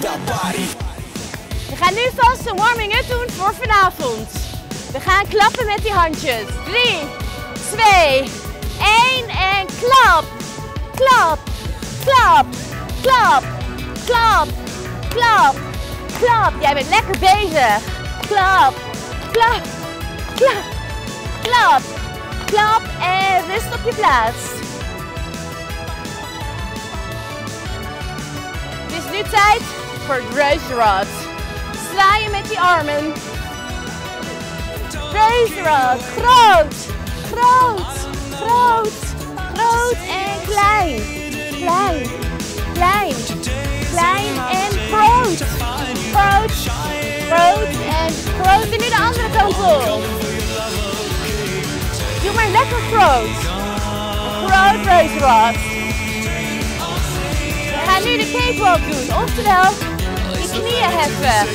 We gaan nu vast een warming-up doen voor vanavond. We gaan klappen met die handjes. 3, 2, 1 en klap. Klap, klap, klap, klap, klap, klap. Jij bent lekker bezig. Klap, klap, klap, klap, klap en rust op je plaats. Het is nu tijd voor Grace Rod. Zwaaien met die armen. Grace Rod. Groot, groot, groot, groot en klein. Klein, klein, klein en groot. Groot, groot en groot. En nu de andere kant op. Doe maar lekker groot. Groot Grace Rod. We gaan nu de cakewalk doen, oftewel knieën heffen.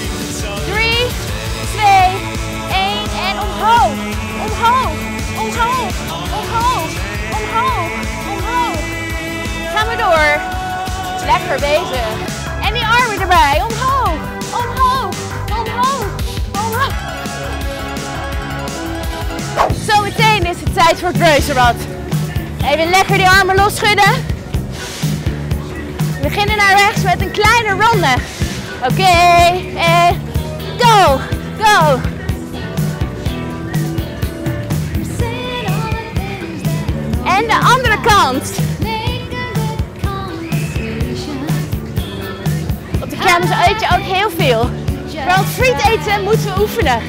3, 2, 1 en omhoog, omhoog, omhoog, omhoog, omhoog, omhoog. Gaan we door. Lekker bezig. En die armen erbij, omhoog, omhoog, omhoog, omhoog. Zometeen is het tijd voor Greuzenrad. Even lekker die armen losschudden. We beginnen naar rechts met een kleine ronde. Oké, en go, go. En de andere kant. Op de kermis eet je ook heel veel. Vooral het friet eten moeten we oefenen.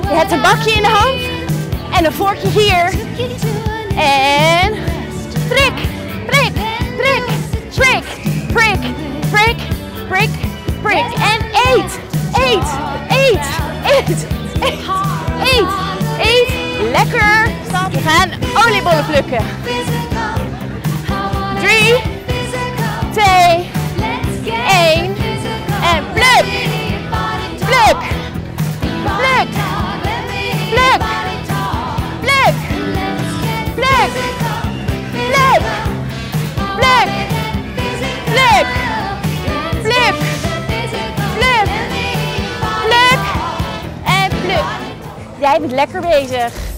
Je hebt een bakje in de hand en een vorkje hier. En eet, eet, eet, eet, eet, eet. Lekker. We gaan oliebollen plukken. 3, Jij bent lekker bezig.